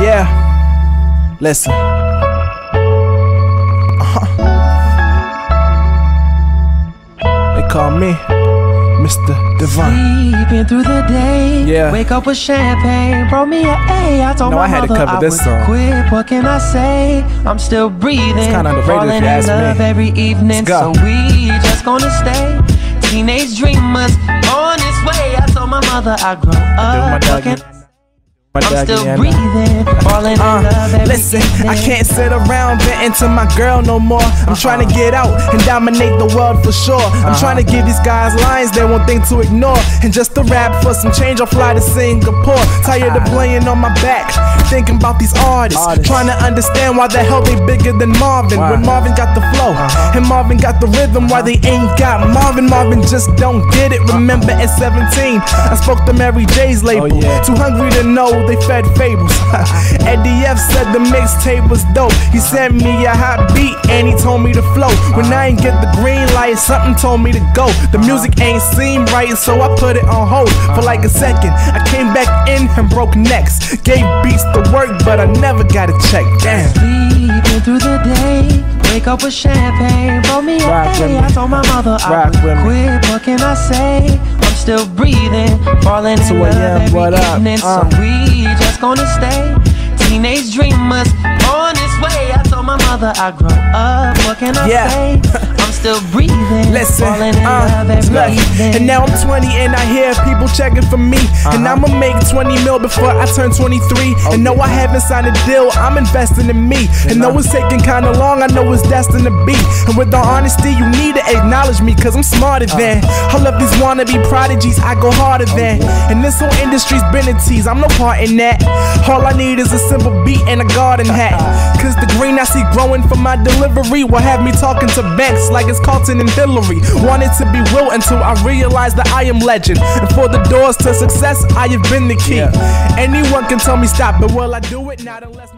Yeah. Listen. Uh-huh. They call me Mr. Divine. Sleeping through the day. Yeah. Wake up with champagne. Brought me a A. I told No, my I had to cover I this song. quit. What can I say? I'm still breathing. kinda underrated if you in ask me. every evening. So we just gonna stay. Teenage dreamers on this way. I told my mother I grow up. dog What can in- My I'm still in, uh, breathing. Falling in Uh, love every listen, evening. I can't sit around venting to my girl no more. I'm trying to get out and dominate the world for sure. I'm trying to give these guys lines they won't think to ignore. And just to rap for some change, I'll fly to Singapore. Tired of playing on my back, thinking about these artists. Artists. Trying to understand why the hell they bigger than Marvin. Why? When Marvin got the flow and Marvin got the rhythm, why they ain't got Marvin? Marvin just don't get it. Remember at 17, I spoke to Mary J's label. yeah. Too hungry to know they fed fables. Eddie F said the mixtape was dope. He sent me a hot beat and he told me to flow. When I ain't get the green light, something told me to go. The music ain't seem right, so I put it on hold for like a second. I came back in and broke necks. Gave beats to work, but I never got a check. Damn. Sleeping through the day. Wake up with champagne. Brought me a Rock. A. I told my mother I Rock would with me. quit. What can I say? Still breathing. Falling in 2 love a.m., every what up? evening. Uh. So we just gonna stay. Teenage dreamers on this way. I told my mother I grow up. What can I Yeah. say? Still breathing. Listen, Falling in uh, love every look, and now I'm 20 and I hear people checking for me. And uh-huh. I'ma make 20 mil before I turn 23. And no, I haven't signed a deal, I'm investing in me. And though it's taking kinda long, I know it's destined to be. And with the honesty, you need to acknowledge me, cause I'm smarter uh-huh. than all of these wannabe prodigies, I go harder oh, than. And this whole industry's been a tease, I'm no part in that. All I need is a simple beat and a garden hat. Uh-huh. Cause the green I see growing from my delivery will have me talking to banks like it's Carlton and Hilary. Wanted to be Will until I realized that I am legend. And for the doors to success, I have been the key. Anyone can tell me stop, but will I do it? Not unless.